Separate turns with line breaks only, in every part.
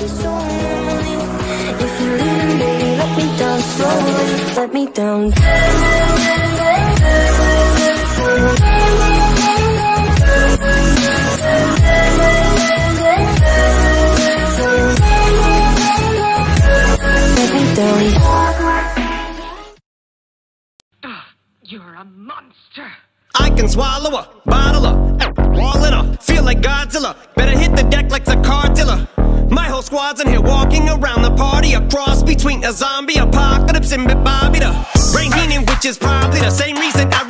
be so lonely. If you're leaving, baby, let me down slowly. Let me down. Let me down.
You're a monster.
I can swallow a bottle of eh, all in her. Feel like Godzilla. Better hit the deck like the car dealer. Squad's in here walking around the party. A cross between a zombie apocalypse and Bobby the Brain Heenan, which is probably the same reason I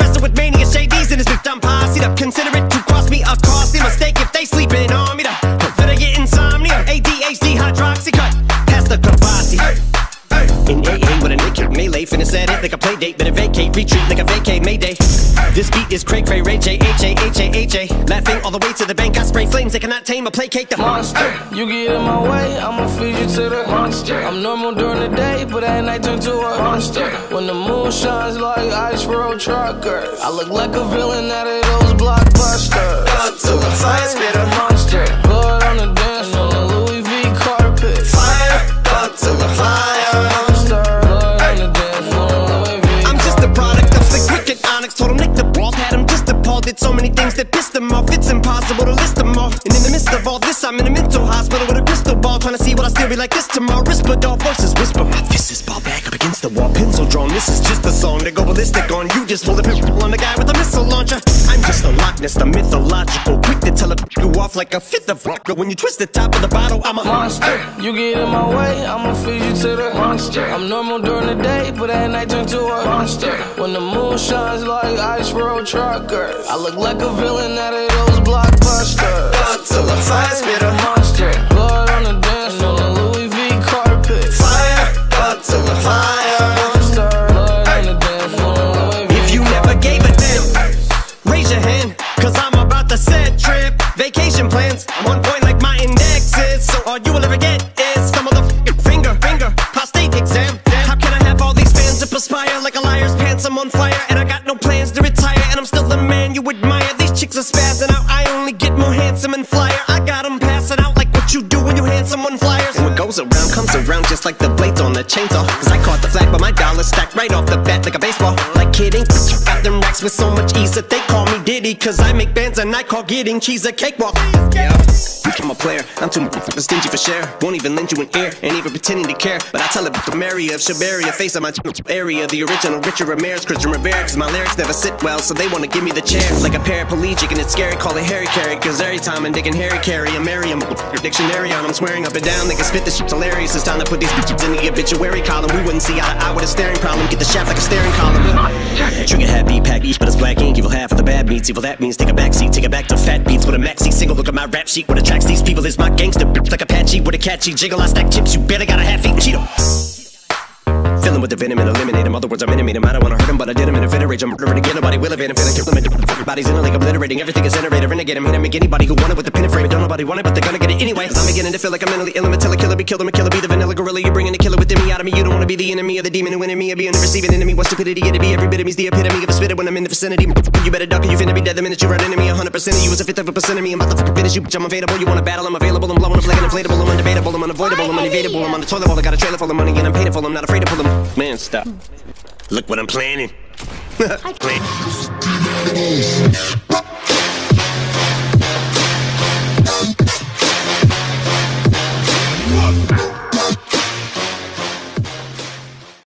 This beat is cray cray, Ray J, H A, H A, H A. Laughing all the way to the bank, I spray flames, they cannot tame or placate the
monster. You get in my way, I'ma feed you to the monster. I'm normal during the day, but at night turn to a monster. When the moon shines like ice road truckers, I look like a villain out of those blockbusters.
Gun to the fire spitter.
monster.
Had him just appalled. Did so many things that pissed him off. It's impossible to list them all. And in the midst of all this, I'm in a mental hospital with a crystal ball, trying to see what I still be like this tomorrow. Whisper dog voices whisper. My fist is ball back up against the wall, pencil drawn. This is just a song to go ballistic on. You just pull the pistol on the guy with a missile launcher. Just a Loch Ness, the mythological, quick to tell a you off like a fifth of vodka. When you twist the top of the bottle, I'm a
monster. You get in my way, I'ma feed you to the monster. I'm normal during the day, but at night turn to a monster. When the moon shines like ice road truckers, I look like a villain out of those blockbusters.
To the fire spitter.
monster.
Plans, I'm on point like my index is. So all you will ever get is some motherfucking finger, finger, prostate exam. Damn, how can I have all these fans that perspire like a liar's pants? I'm on fire, and I got no plans to retire, and I'm still the man you admire. These chicks are spazzing out, I only get more handsome and flyer. I got 'em passing out like what you do when you hand someone flyers. And what goes around comes around just like the blades on the chainsaw. Cause I caught the flag, but my dollar stacked right off the bat like a baseball. Like kidding, got them racks with so much ease that they call me Diddy. Cause I make bands and I call getting cheese a cakewalk. Yeah. I'm a player, I'm too stingy for share. Won't even lend you an ear, ain't even pretending to care. But I tell it the Mary of Shabaria, face of my area. The original Richard Ramirez, Christian Rivera. Cause my lyrics never sit well, so they wanna give me the chair. Like a paraplegic, and it's scary, call it Harry Carry. Cause every time I'm digging Harry Carry, I'm Merriam. Your dictionary on, I'm swearing up and down. They can spit this shit's hilarious. It's time to put these bitches in the obituary column. We wouldn't see eye to eye with a staring problem. Get the shaft like a staring column. Trigger happy, pack each, but it's black ink. Evil half of the Bad Meets. Evil that means take a back seat, take it back to fat beats with a maxi single. Look at my rap sheet. What attracts these people is my gangster bitch like Apache with a catchy jiggle. I stack chips. You better got a half eat Cheeto. Filling with the venom and eliminate him. Other words, I'm intimate him. I don't wanna hurt him, but I did him in a fit rage. I'm murdering again. Nobody will evade him. Feeling kill him. Everybody's in a league obliterating. Everything is generator. Renegade him. Hit him. Make anybody who want it with the pin and frame. Don't nobody want it, but they're gonna get it anyway. I'm beginning to feel like I'm mentally ill. I'm a killer, killer, be killed. I'm a killer, be the vanilla gorilla. You're bringing the killer within me out of me. You don't wanna be the enemy of the demon who in me. Or be the receiving enemy. What stupidity it'd be. Every bit of me's the epitome of a spitter when I'm in the vicinity. You better duck or you finna be dead the minute you run into me. 100% of you is a fifth of a percent of me. I'm about to finish you, bitch. I'm available. You wanna battle? I'm available. I'm blowing up like an inflatable. I'm undebatable. I'm unavoidable. I'm unevadable. I'm on the toilet bowl. I got a trailer full of money and I'm paid. I'm not afraid to pull them. Man, stop. Look what I'm planning. Plan.